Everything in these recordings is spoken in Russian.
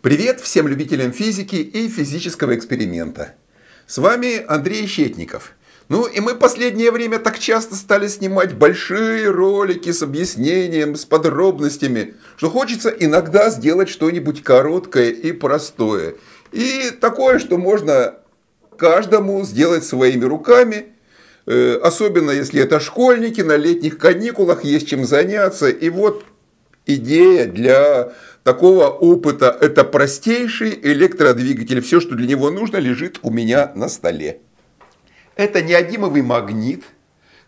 Привет всем любителям физики и физического эксперимента. С вами Андрей Щетников. Ну и мы последнее время так часто стали снимать большие ролики с объяснением, с подробностями, что хочется иногда сделать что-нибудь короткое и простое. И такое, что можно каждому сделать своими руками, э, особенно если это школьники, на летних каникулах есть чем заняться. И вот идея для такого опыта. Это простейший электродвигатель. Все, что для него нужно, лежит у меня на столе. Это неодимовый магнит,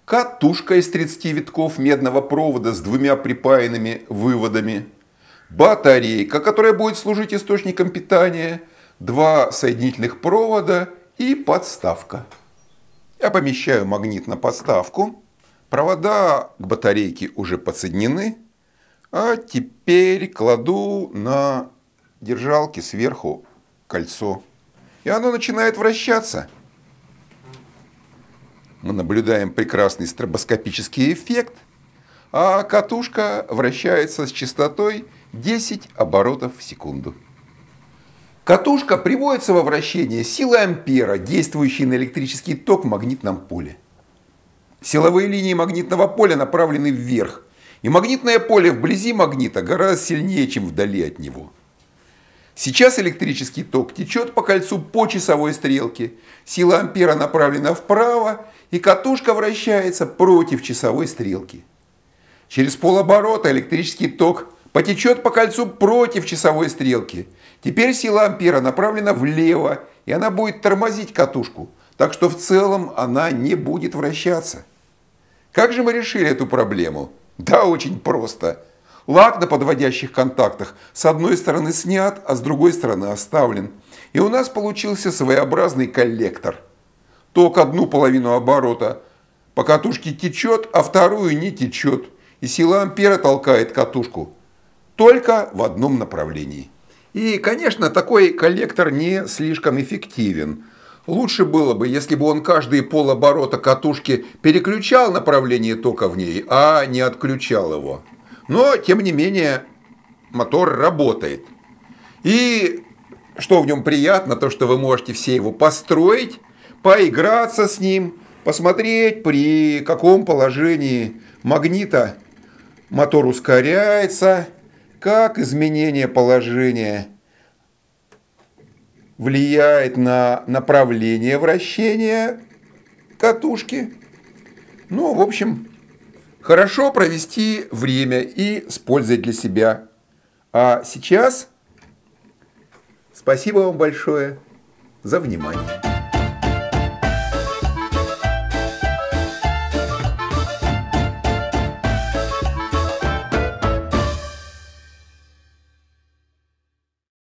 катушка из 30 витков медного провода с двумя припаянными выводами, батарейка, которая будет служить источником питания, два соединительных провода и подставка. Я помещаю магнит на подставку. Провода к батарейке уже подсоединены. А теперь кладу на держалки сверху кольцо. И оно начинает вращаться. Мы наблюдаем прекрасный стробоскопический эффект, а катушка вращается с частотой 10 оборотов в секунду. Катушка приводится во вращение силой ампера, действующей на электрический ток в магнитном поле. Силовые линии магнитного поля направлены вверх – и магнитное поле вблизи магнита гораздо сильнее, чем вдали от него. Сейчас электрический ток течет по кольцу по часовой стрелке. Сила ампера направлена вправо, и катушка вращается против часовой стрелки. Через полоборота электрический ток потечет по кольцу против часовой стрелки. Теперь сила ампера направлена влево, и она будет тормозить катушку, так что в целом она не будет вращаться. Как же мы решили эту проблему? Да, очень просто. Лак на подводящих контактах с одной стороны снят, а с другой стороны оставлен. И у нас получился своеобразный коллектор. Ток одну половину оборота по катушке течет, а вторую не течет. И сила ампера толкает катушку только в одном направлении. И, конечно, такой коллектор не слишком эффективен. Лучше было бы, если бы он каждые полоборота катушки переключал направление тока в ней, а не отключал его. Но, тем не менее, мотор работает. И что в нем приятно, то что вы можете все его построить, поиграться с ним, посмотреть, при каком положении магнита мотор ускоряется, как изменение положения – влияет на направление вращения катушки. Ну, в общем, хорошо провести время и с пользой для себя. А сейчас спасибо вам большое за внимание.